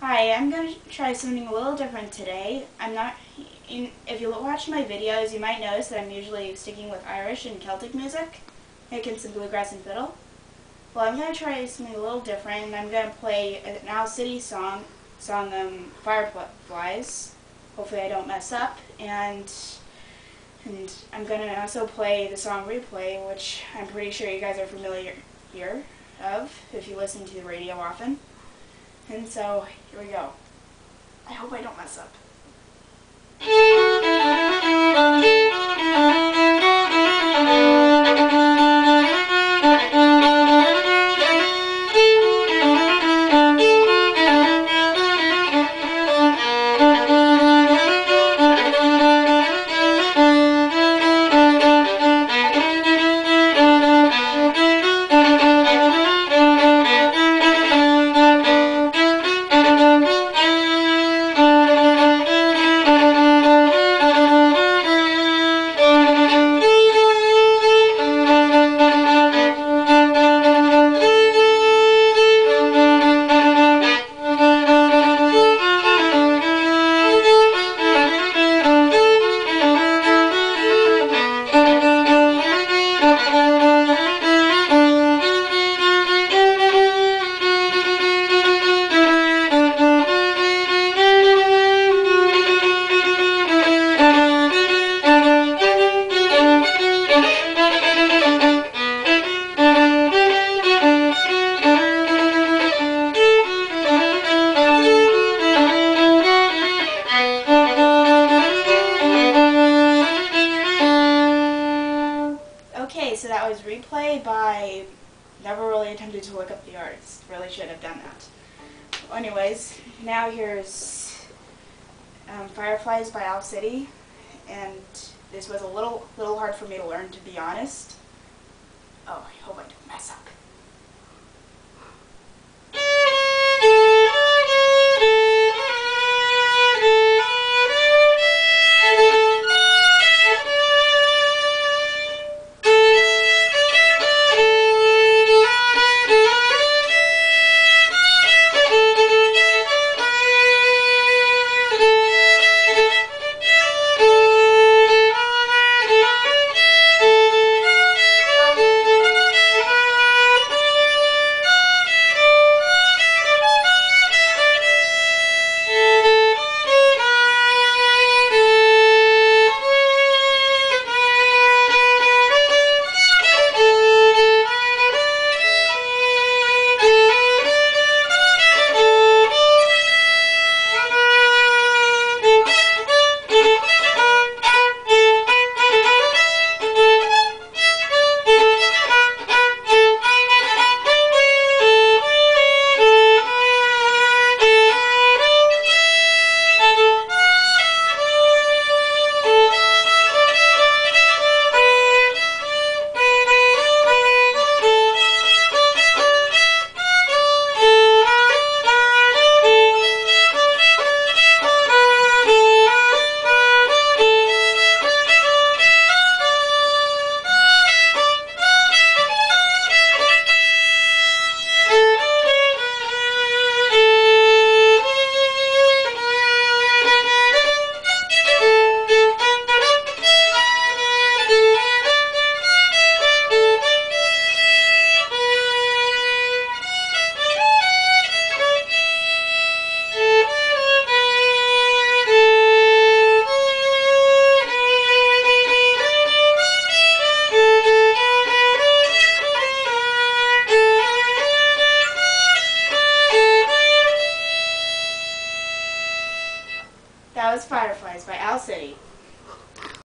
Hi, I'm going to try something a little different today. I'm not, if you watch my videos, you might notice that I'm usually sticking with Irish and Celtic music, making some bluegrass and fiddle. Well, I'm going to try something a little different, and I'm going to play an Owl City song, song um, Fireflies. Hopefully I don't mess up, and and I'm going to also play the song Replay, which I'm pretty sure you guys are familiar here of, if you listen to the radio often. And so, here we go. I hope I don't mess up. Replay by. Never really attempted to look up the artist. Really should have done that. Well, anyways, now here's um, Fireflies by Owl City, and this was a little little hard for me to learn, to be honest. Oh, I hope I don't That was Fireflies by Owl City.